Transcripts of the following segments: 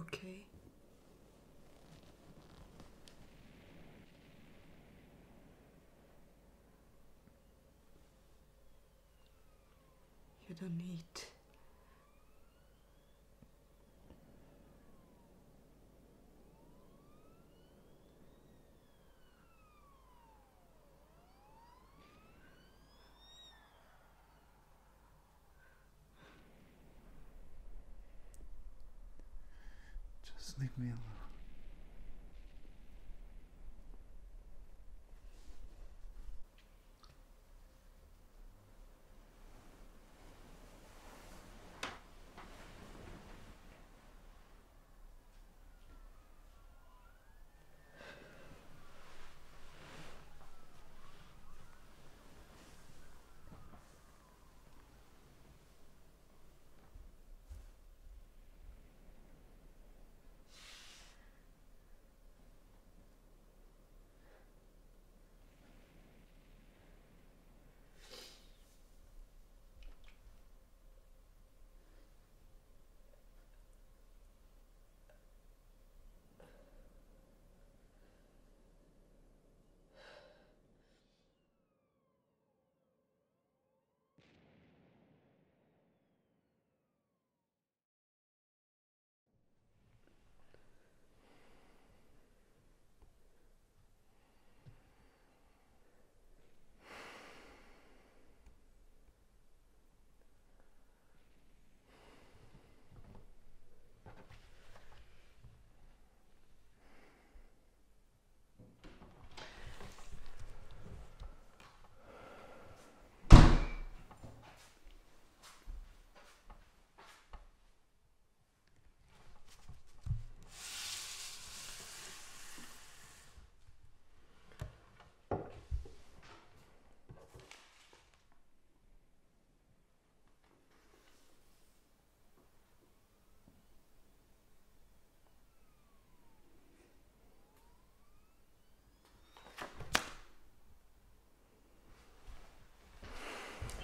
Okay? You don't need. Leave me alone.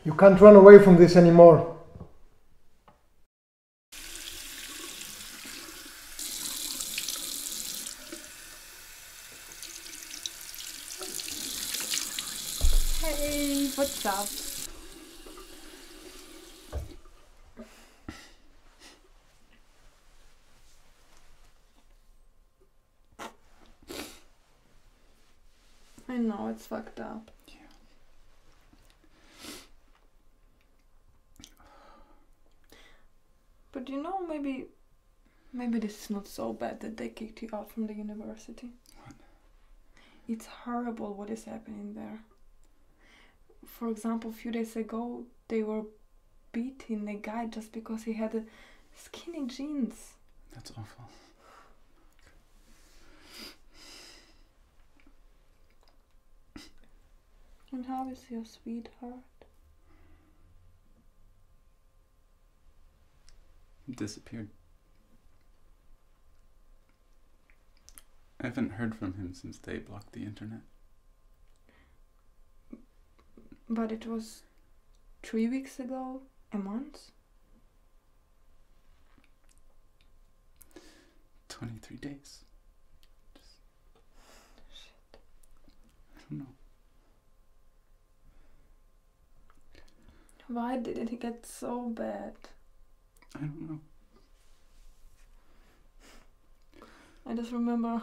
You can't run away from this anymore. Hey, what's up? I know it's fucked up. But you know, maybe, maybe this is not so bad that they kicked you out from the university. What? It's horrible what is happening there. For example, a few days ago, they were beating a guy just because he had skinny jeans. That's awful. And how is your sweetheart? Disappeared. I haven't heard from him since they blocked the internet. But it was three weeks ago, a month. 23 days. Shit. I don't know. Why did it get so bad? I don't know. I just remember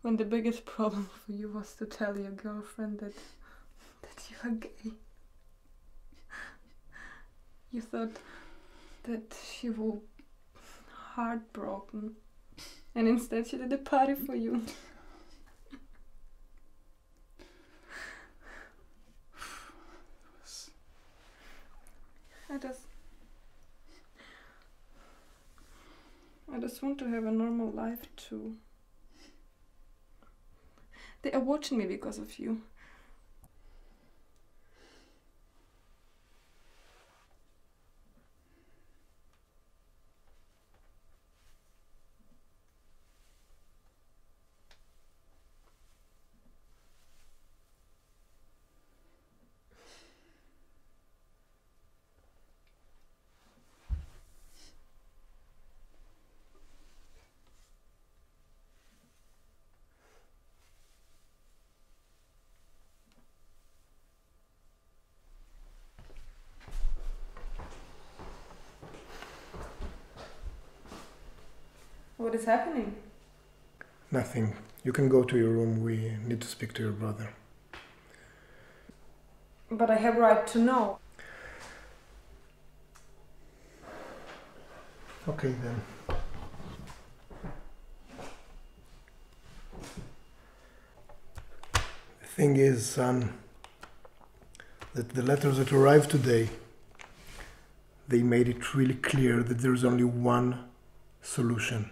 when the biggest problem for you was to tell your girlfriend that that you are gay. You thought that she will heartbroken, and instead she did a party for you. I just I just want to have a normal life too. They are watching me because of you. What is happening? Nothing. You can go to your room. We need to speak to your brother. But I have right to know. Okay then. The thing is, son, that the letters that arrived today, they made it really clear that there's only one solution.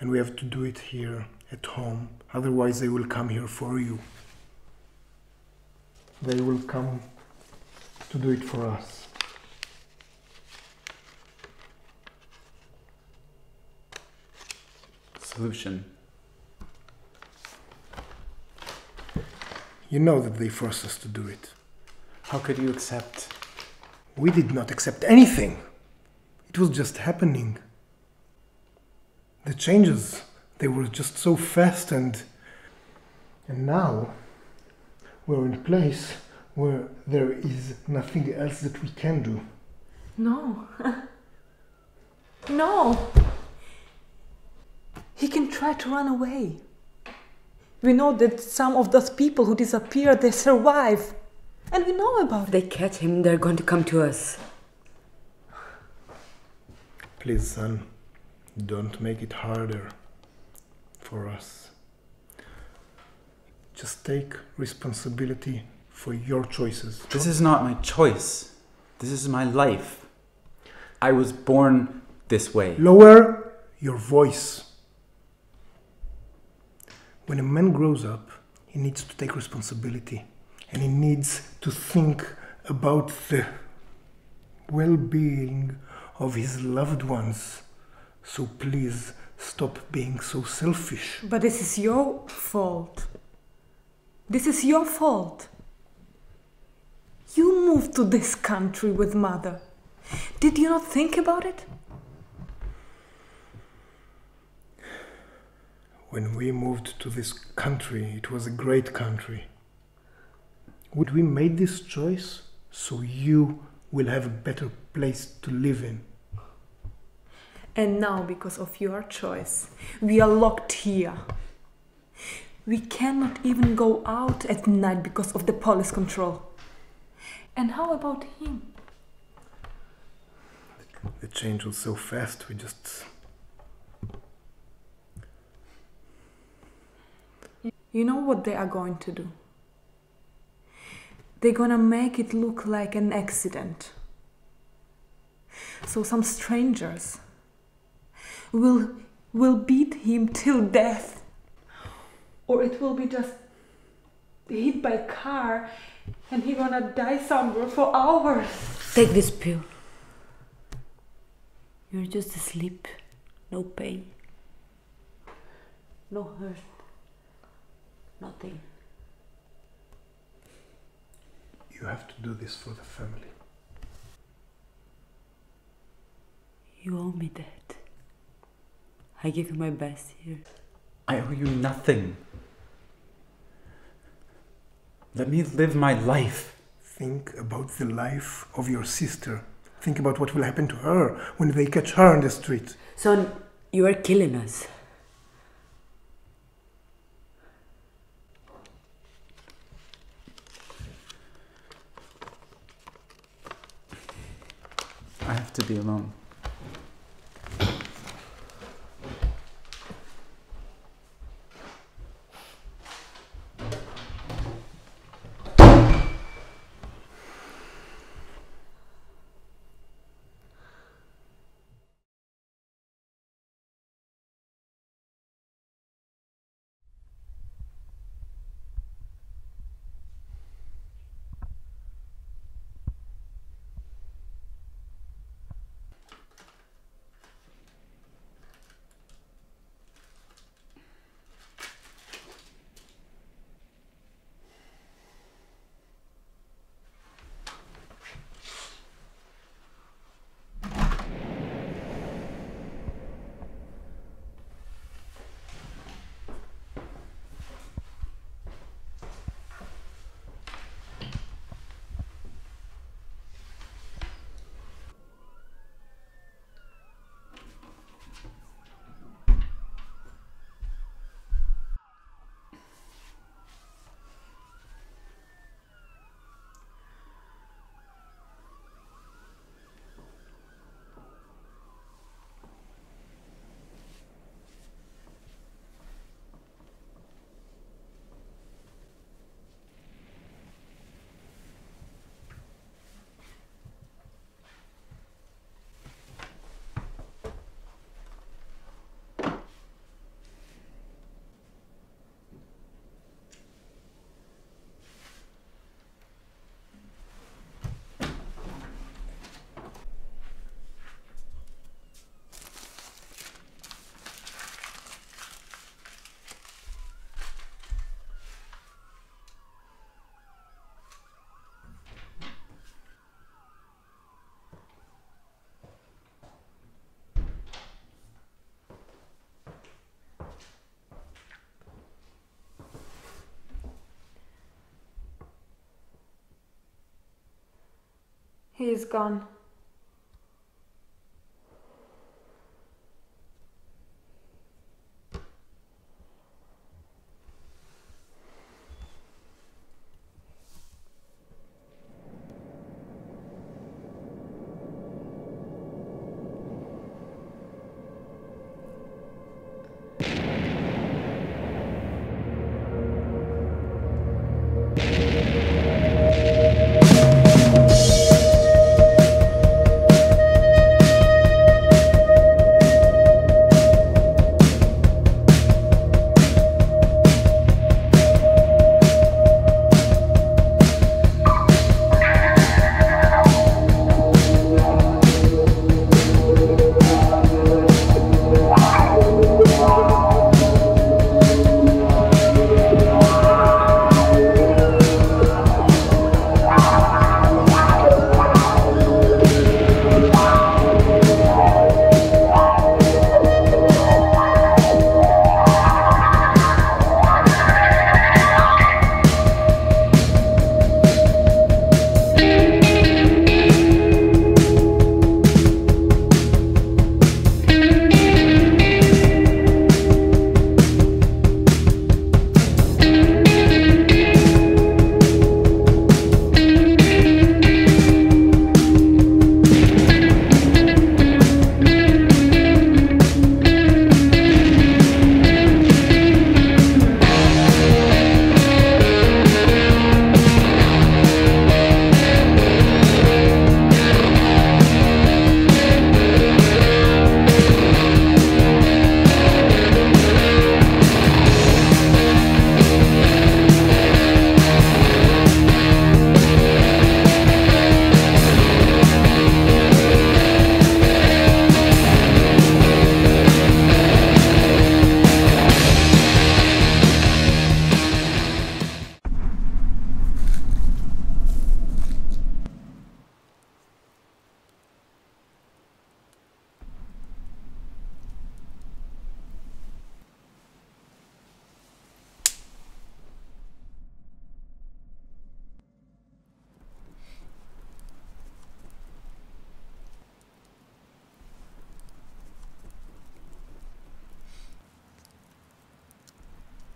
And we have to do it here at home. Otherwise, they will come here for you. They will come to do it for us. Solution. You know that they forced us to do it. How could you accept? We did not accept anything. It was just happening. The changes, they were just so fast and. And now, we're in a place where there is nothing else that we can do. No. no. He can try to run away. We know that some of those people who disappear, they survive. And we know about it. they catch him, they're going to come to us. Please, son, don't make it harder for us. Just take responsibility for your choices. This is not my choice. This is my life. I was born this way. Lower your voice. When a man grows up, he needs to take responsibility and he needs to think about the well being of his loved ones. So please stop being so selfish. But this is your fault. This is your fault. You moved to this country with mother. Did you not think about it? When we moved to this country, it was a great country. Would we made this choice so you will have a better place to live in? And now, because of your choice, we are locked here. We cannot even go out at night because of the police control. And how about him? The change was so fast, we just. You know what they are going to do? They're gonna make it look like an accident. So some strangers will will beat him till death. Or it will be just hit by car and he gonna die somewhere for hours. Take this pill. You're just asleep. No pain. No hurt. Nothing. You have to do this for the family. You owe me that. I give you my best here. I owe you nothing. Let me live my life. Think about the life of your sister. Think about what will happen to her when they catch her on the street. Son, you are killing us. I have to be alone. Is gone.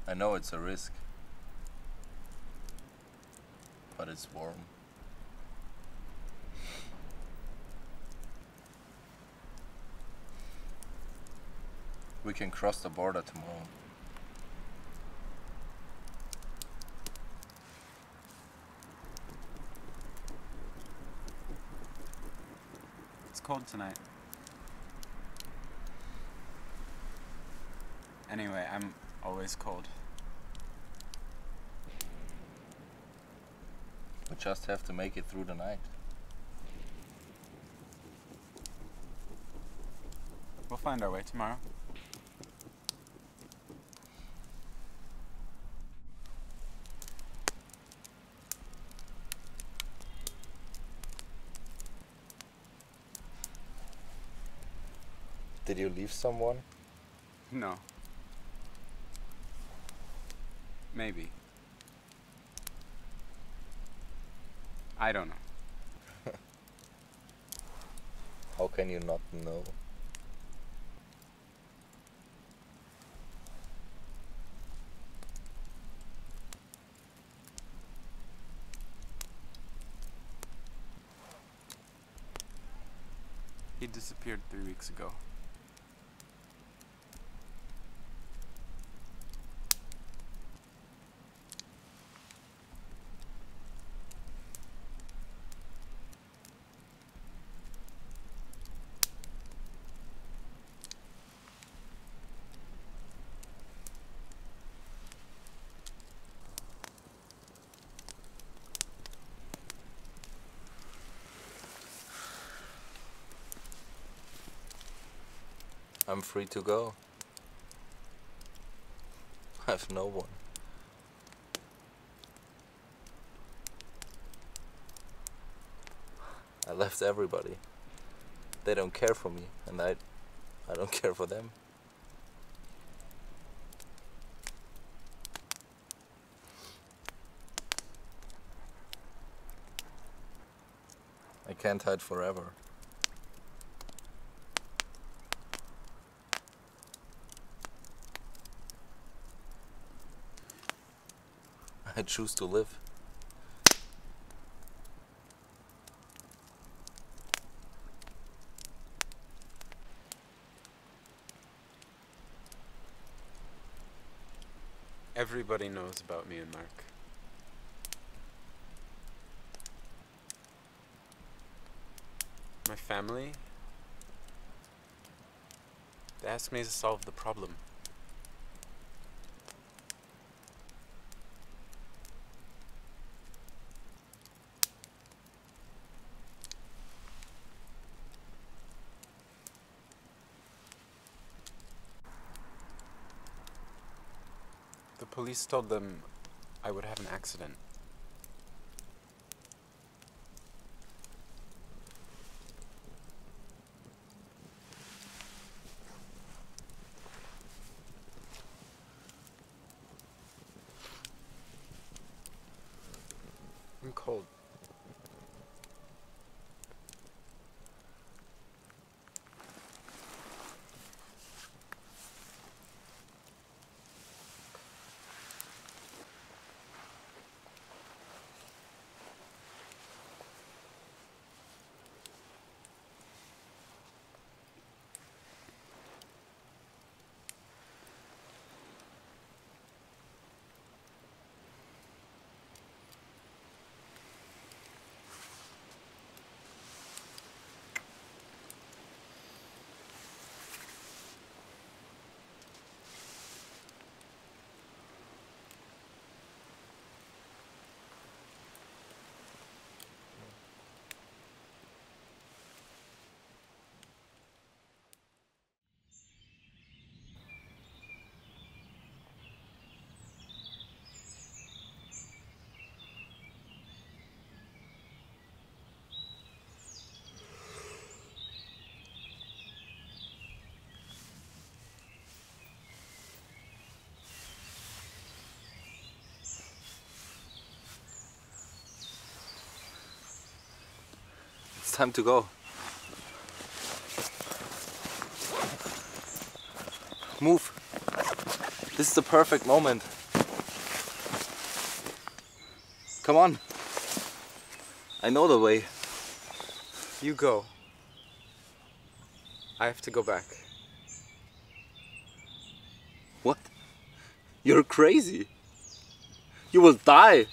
I know it's a risk, but it's warm. We can cross the border tomorrow. It's cold tonight. Anyway, I'm always cold. We just have to make it through the night. We'll find our way tomorrow. Did you leave someone? No. Maybe. I don't know. How can you not know? He disappeared three weeks ago. I'm free to go. I have no one. I left everybody. They don't care for me, and I, I don't care for them. I can't hide forever. Choose to live. Everybody knows about me and Mark. My family, they asked me to solve the problem. Police told them I would have an accident. I'm cold. Time to go. Move. This is the perfect moment. Come on. I know the way. You go. I have to go back. What? You're crazy. You will die.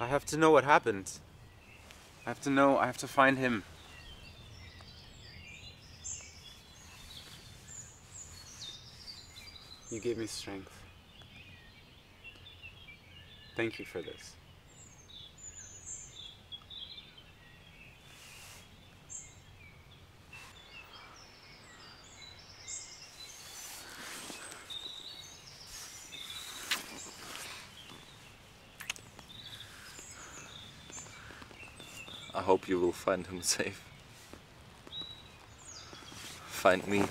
I have to know what happened. I have to know, I have to find him. You gave me strength. Thank you for this. I hope you will find him safe. Find me.